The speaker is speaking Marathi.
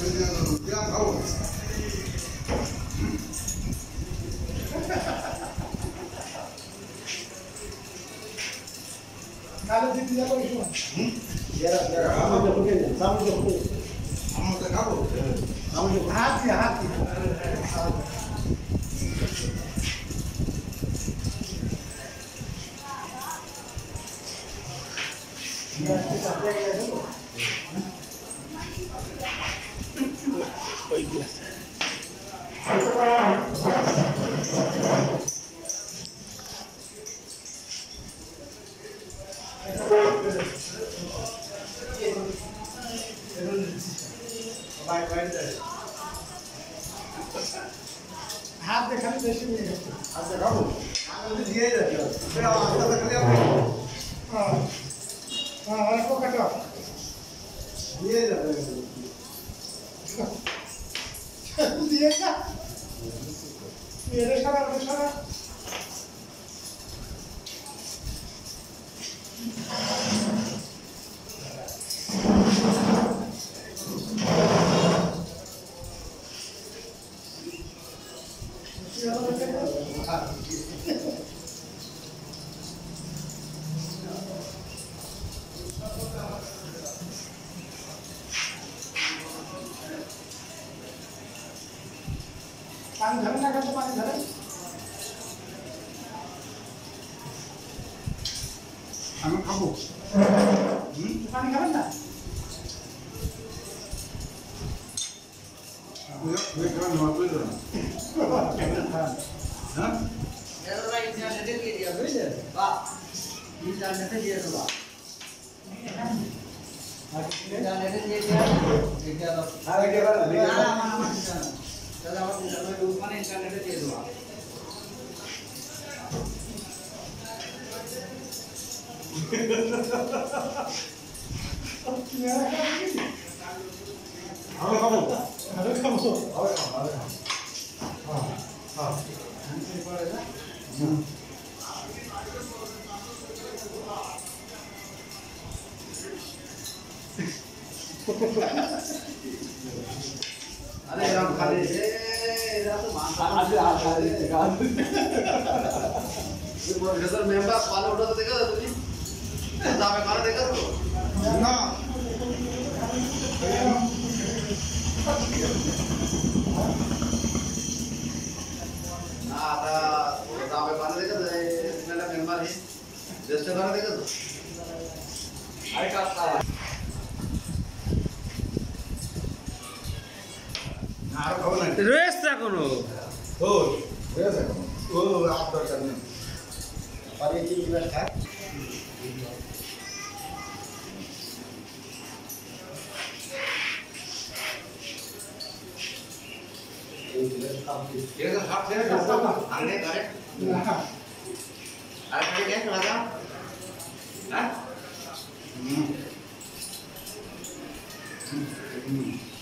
Kalau di dia kau cuma, dia lah dia. Kamu jauh ke, kamu jauh ke. Kamu ويقول হাত দেখালে বেশি নিয়ে গেছে হাত দেখাবো আমি দিয়ে যাচ্ছি হাতটা দেখালে আমি হ্যাঁ হ্যাঁ কাটা দিয়ে যাবে মেরে যা মেরে সারা মেরে সারা Yeah. पाणी झालं टाकायचं पाणी झालं आम्ही खाबो पाणी घालत ना আর কি দাদা আমার দাদা মানে ইন্টারনেটে দিয়ে দেবো আরো খাবো আরো খাবো আরো খাবো আরো খাবো হ্যাঁ হ্যাঁ হুম ప్రొఫెసర్ మెంబర్ పాలు ఉండదు కదా तुम्ही ना आता मेंबर हे ज्येष्ठ का রেস এখন ও রেস এখন ও আর দরকার নেই পারে কি গ্লাস